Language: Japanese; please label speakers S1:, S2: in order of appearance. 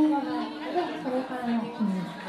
S1: 今後がそれからの記入